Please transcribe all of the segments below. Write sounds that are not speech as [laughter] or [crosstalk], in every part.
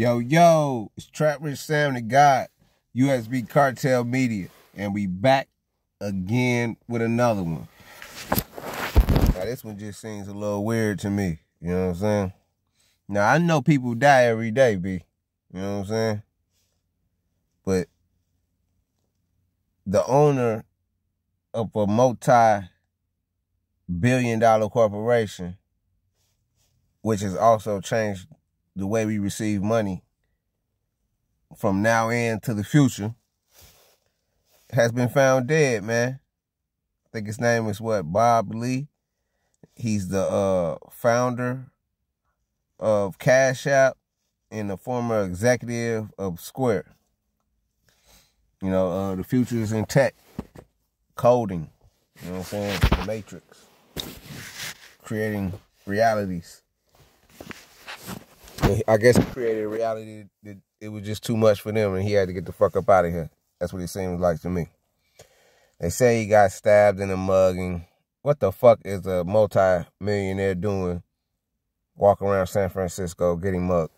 yo, yo, it's Trap Rich Sam the God, USB Cartel Media, and we back again with another one. Now this one just seems a little weird to me. You know what I'm saying? Now I know people die every day, B. You know what I'm saying? But the owner of a multi billion dollar corporation, which has also changed the way we receive money from now in to the future has been found dead, man. I think his name is what, Bob Lee. He's the uh, founder of Cash App and the former executive of Square. You know, uh, the future is in tech, coding, you know what I'm saying? The Matrix, creating realities. I guess he created a reality that it was just too much for them and he had to get the fuck up out of here. That's what it seems like to me. They say he got stabbed in a mugging. What the fuck is a multi-millionaire doing walking around San Francisco getting mugged?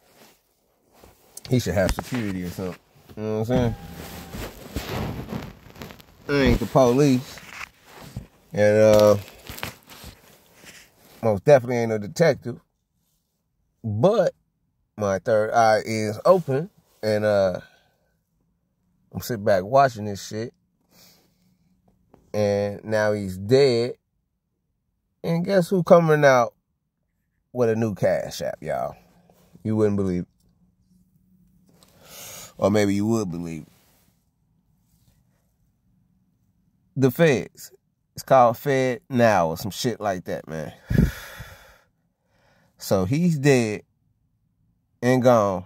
He should have security or something. You know what I'm saying? I ain't the police. And uh most definitely ain't no detective. But my third eye is open and uh I'm sitting back watching this shit. And now he's dead. And guess who coming out with a new cash app, y'all? You wouldn't believe. Or maybe you would believe. The feds. It's called Fed Now or some shit like that, man. [sighs] So he's dead and gone.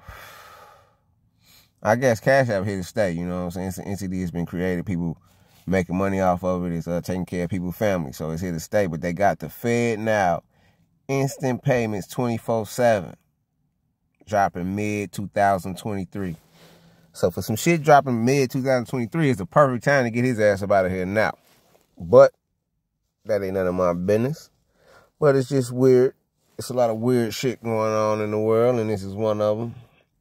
I guess Cash App here to stay, you know what I'm saying? Entity that's been created. People making money off of it. It's uh, taking care of people's family. So it's here to stay. But they got the Fed now. Instant payments 24-7. Dropping mid-2023. So for some shit dropping mid-2023, it's the perfect time to get his ass up out of here now. But that ain't none of my business. But it's just weird it's a lot of weird shit going on in the world, and this is one of them.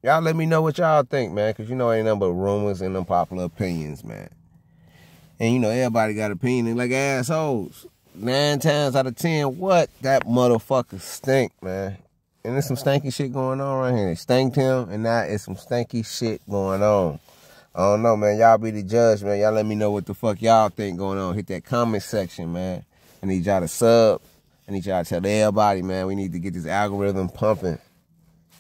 Y'all let me know what y'all think, man, because you know ain't nothing but rumors and unpopular opinions, man. And you know, everybody got opinions like assholes. Nine times out of ten, what? That motherfucker stink, man. And there's some stanky shit going on right here. They stanked him, and now it's some stanky shit going on. I don't know, man. Y'all be the judge, man. Y'all let me know what the fuck y'all think going on. Hit that comment section, man. I need y'all to sub. I need y'all to tell everybody, man, we need to get this algorithm pumping,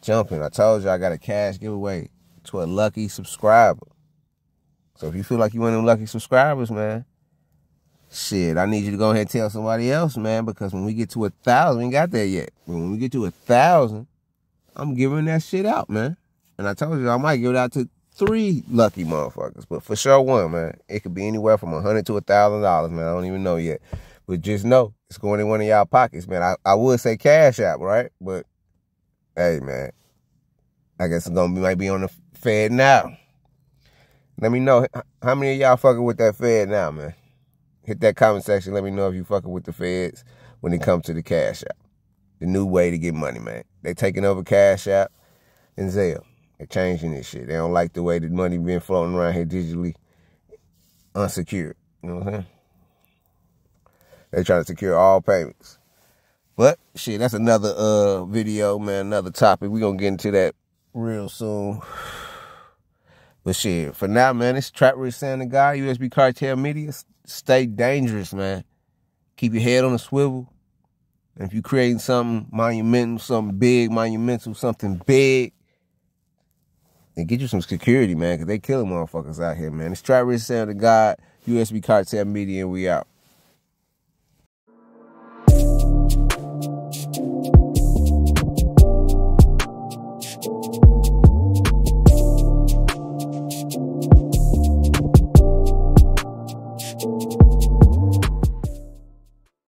jumping. I told you I got a cash giveaway to a lucky subscriber. So if you feel like you one of them lucky subscribers, man, shit, I need you to go ahead and tell somebody else, man, because when we get to a thousand, we ain't got there yet. But when we get to a thousand, I'm giving that shit out, man. And I told you I might give it out to three lucky motherfuckers, but for sure one, man. It could be anywhere from a hundred to a thousand dollars, man. I don't even know yet. But just know it's going in one of y'all pockets, man. I, I would say cash app, right? But hey, man, I guess it's gonna be might be on the Fed now. Let me know how many of y'all fucking with that Fed now, man. Hit that comment section. Let me know if you fucking with the Feds when it comes to the cash app. The new way to get money, man. They taking over cash app and Zelle. They're changing this shit. They don't like the way the money been floating around here digitally unsecured. You know what I'm saying? They trying to secure all payments. But shit, that's another uh video, man, another topic. We're gonna get into that real soon. [sighs] But shit, for now, man, it's Trap Rich Santa Guy, USB Cartel Media. Stay dangerous, man. Keep your head on a swivel. And if you're creating something monumental, something big, monumental, something big, then get you some security, man, because they killing motherfuckers out here, man. It's Trap Rich Sam the God, USB Cartel Media, and we out.